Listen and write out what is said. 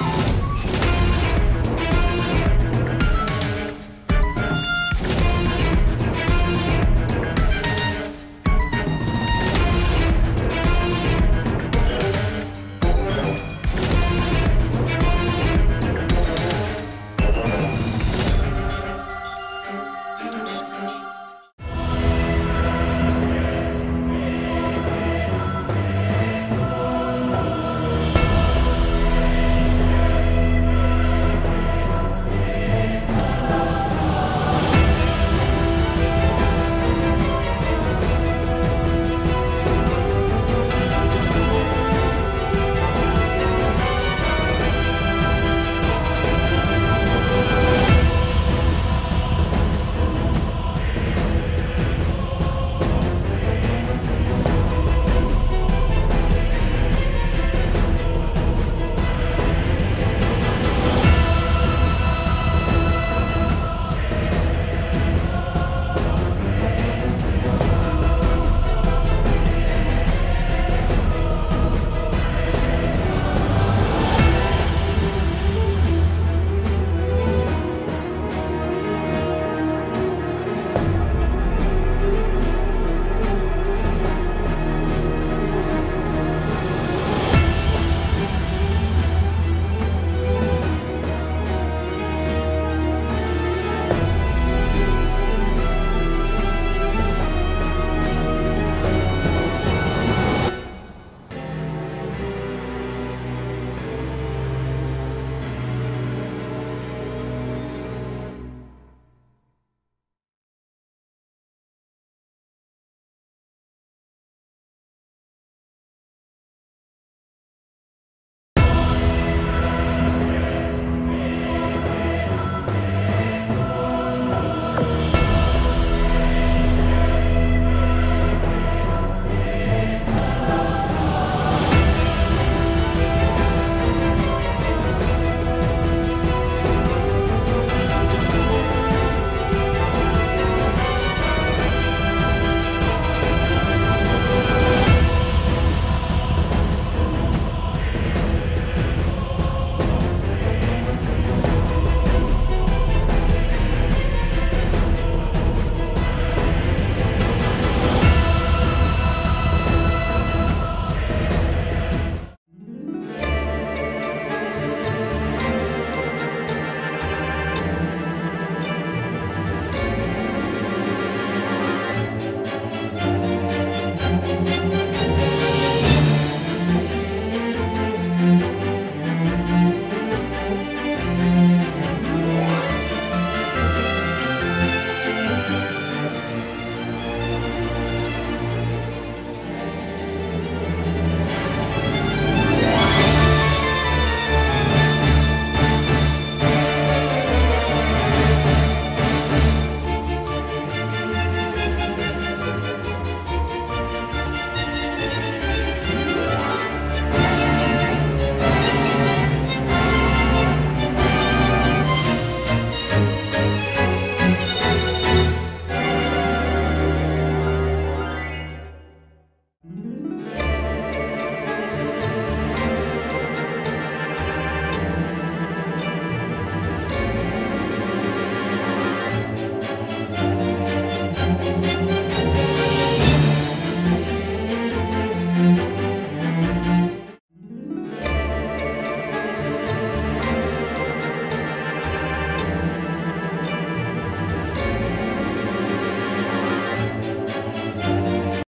you